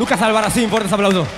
Lucas Albarracín, fuertes aplausos.